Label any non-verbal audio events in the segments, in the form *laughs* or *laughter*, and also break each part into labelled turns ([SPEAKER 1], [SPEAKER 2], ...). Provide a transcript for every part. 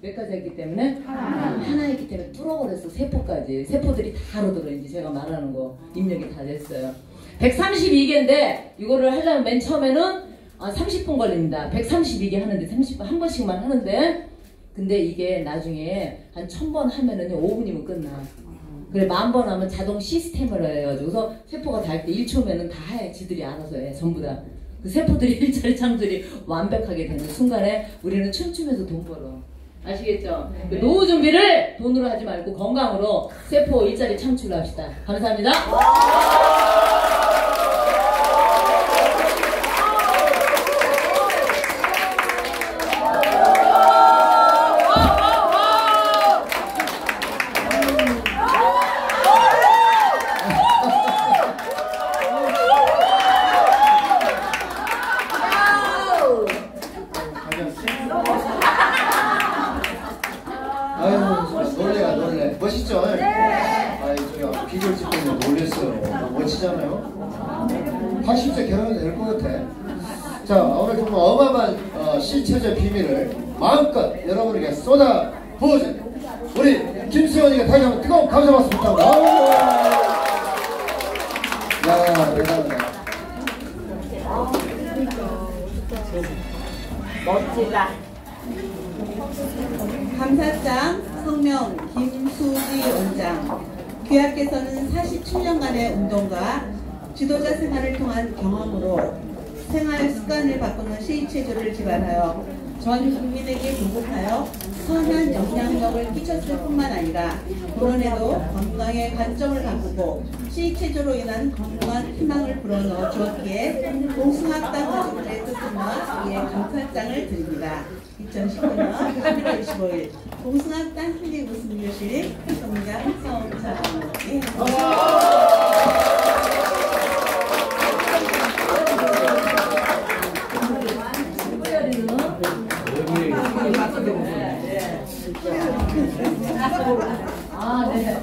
[SPEAKER 1] 몇 가지 했기 때문에 하나 했기 때문에 뚫어버렸어 세포까지 세포들이 다 알아들어 이제 제가 말하는 거 입력이 다 됐어요 132개인데 이거를 하려면 맨 처음에는 아, 30분 걸립니다 132개 하는데 30분 한 번씩만 하는데 근데 이게 나중에 한 1000번 하면은 5분이면 끝나 그래 만 번 하면 자동 시스템으로 해가지고서 세포가 달때 1초면은 다 해. 지들이 알아서 해. 전부 다. 그 세포들이 *laughs* 일자리 창들이 완벽하게 되는 순간에 우리는 춤추면서 돈 벌어. 아시겠죠? 그 노후 준비를 돈으로 하지 말고 건강으로 세포 일자리 창출을 합시다. 감사합니다.
[SPEAKER 2] 아유 놀래가 놀래. 멋있죠? 네. 아이 저기 아까 비결 찍고 놀랬어요. 멋지잖아요. 80세 결혼해도 될 것 같아. 자 오늘 정말 어마어마한 어, 실체적 비밀을 마음껏 여러분에게 쏟아 부어준 우리 김수현이가 다시 한번 뜨거운 감사 박수 부탁드립니다. 야 대단하다.
[SPEAKER 3] 멋지다.
[SPEAKER 4] 감사장 성명 김수지 원장 귀하께서는 47년간의 운동과 지도자 생활을 통한 경험으로 생활 습관을 바꾸는 시체조를 기반하여 전 국민에게 보급하여 선한 영향력을 끼쳤을 뿐만 아니라 본원에도 건강의 관점을 바꾸고 시체조로 인한 건강한 희망을 불어넣어 주었기에 봉숭아땅 가족들의 뜻과 이에 감사장을 드립니다. 2019년 11월 25일 봉숭아땅 힐링 웃음 교실 성장 성장 예.
[SPEAKER 1] 아, 네.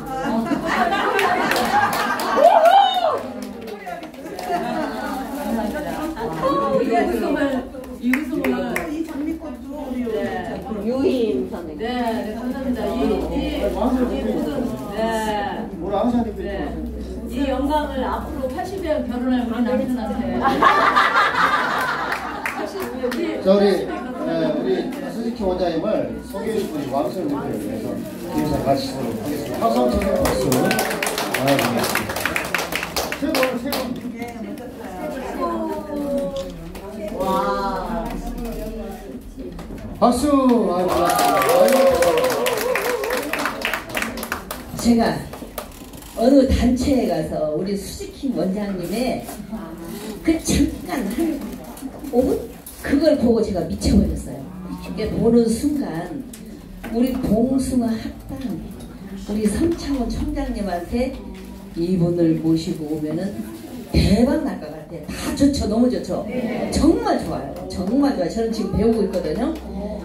[SPEAKER 1] 이 웃음을, 이 웃음을.
[SPEAKER 4] 이 장미꽃도 우리
[SPEAKER 1] 네. 네, 네, 감사합니다. 이, 이, 이 모든, 네. 네. 이 영광을 앞으로 80여 결혼할 우리 남편한테.
[SPEAKER 2] 자 우리 네, 우리 수지키 원장님을 소개해 주신 분이 왕선 대표를 위해서 인사 가시도록 하겠습니다. 박수 쳐서 박수. 아 반갑습니다. 최고 최고. 박수. 아 반갑습니다.
[SPEAKER 1] 제가 어느 단체에 가서 우리 수지킴 원장님의 그 잠깐 한 5분? 그걸 보고 제가 미쳐버렸어요. 이게 보는 순간 우리 봉숭아 학당 우리 성창원 총장님한테 이분을 모시고 오면은 대박 날 것 같아요. 다 좋죠. 너무 좋죠. 정말 좋아요. 정말 좋아요. 저는 지금 배우고 있거든요.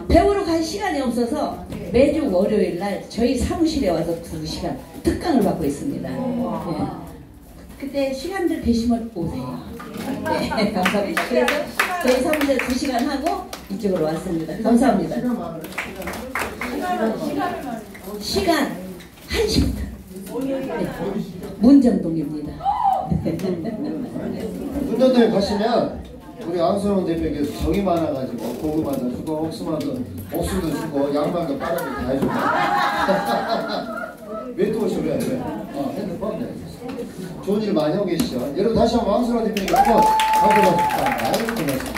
[SPEAKER 1] 배우러 갈 시간이 없어서 매주 월요일 날 저희 사무실에 와서 두 시간 특강을 받고 있습니다. 예. 그때 시간들 되시면 오세요. 네, *laughs* 감사합니다. 그래서 저희 사무실에 두 시간 하고 이쪽으로 왔습니다. 감사합니다. 시간 1시부터. 네. 문정동입니다. *laughs*
[SPEAKER 2] 운전대에 가시면 우리 안수원 대표께서 정이 많아가지고 고구마도 주고 옥수마도 옥수도 주고 양말도 빠르게 다 해줍니다. 왜또 오시고요? 왜? 어, 핸드폰? 네. 좋은 일 많이 하고 계시죠? 여러분 다시 한번 안수원 대표님께 한번 감사드립니다. 아유 고맙습니다.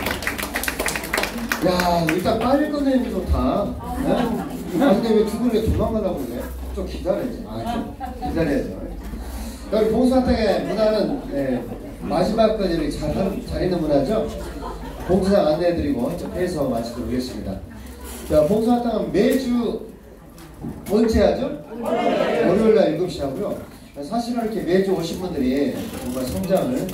[SPEAKER 2] 야 일단 빨리 끝내는 게 좋다. 네? 아 근데 왜두 분이 도망가려고 그래? 좀 기다려야지. 아, 좀 기다려야죠. 여기 봉사탕의 문화는 네, 마지막까지 이렇게 잘, 잘 있는 문화죠. 봉사탕 안내해드리고 해서 마치도록 하겠습니다. 자, 봉사탕은 매주 언제 하죠? 월요일 날 7시 하고요. 사실은 이렇게 매주 오신 분들이 정말 성장을